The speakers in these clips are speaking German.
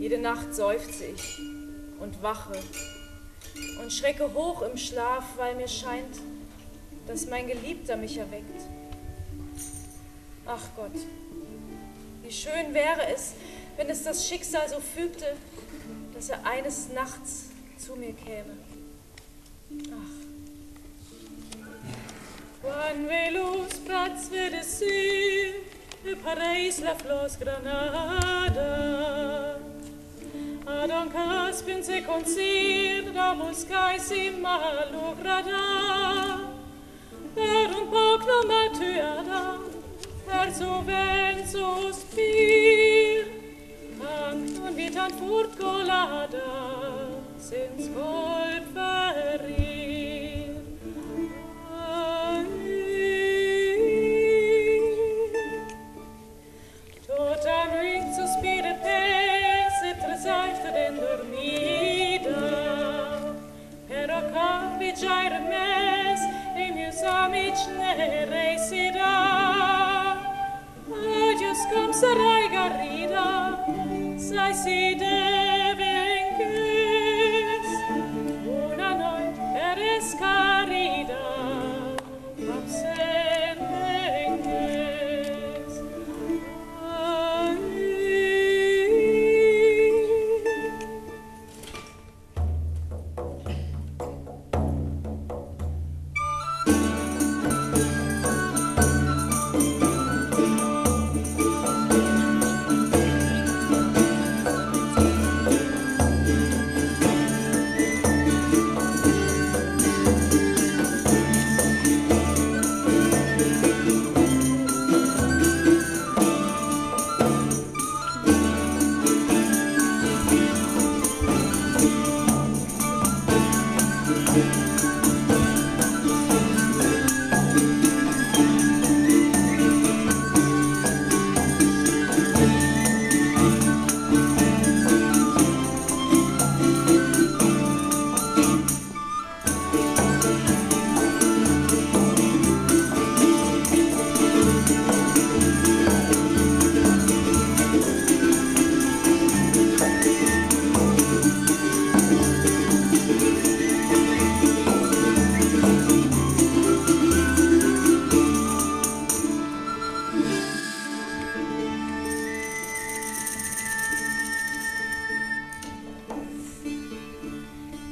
Jede Nacht seufze ich und wache und schrecke hoch im Schlaf, weil mir scheint, dass mein Geliebter mich erweckt. Ach Gott, wie schön wäre es, wenn es das Schicksal so fügte, dass er eines Nachts zu mir käme. Ach. Quan velus prats vede sur, de Paris la flos Granada. Ad ancas pense concir, da muscai si malograda. Per un poc no matuada, per so ven sospir, Anc non vitan furt colada, Odios cum sarai.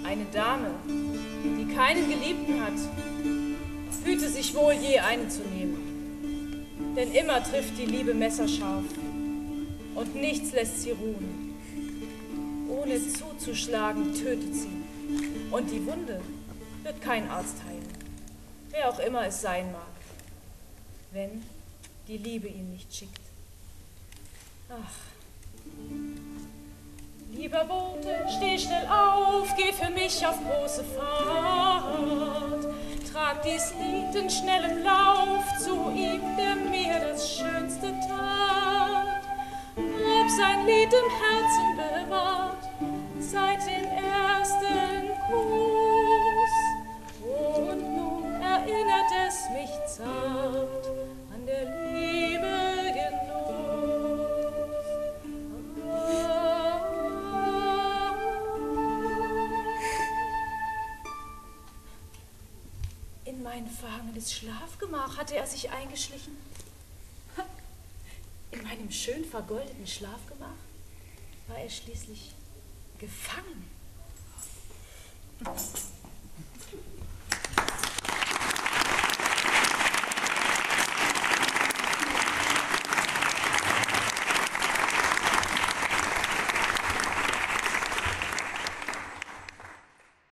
Eine Dame, die keinen Geliebten hat, hüte sich wohl je einen zu nehmen. Denn immer trifft die Liebe messerscharf und nichts lässt sie ruhen. Ohne zuzuschlagen tötet sie und die Wunde wird kein Arzt heilen, wer auch immer es sein mag, wenn die Liebe ihn nicht schickt. Ach, Lieber Bote, steh schnell auf, geh für mich auf große Fahrt. Trag dies Lied in schnellem Lauf zu ihm, der mir das Schönste tat. Hab sein Lied im Herzen bewahrt, mein verhangenes Schlafgemach hatte er sich eingeschlichen. In meinem schön vergoldeten Schlafgemach war er schließlich gefangen.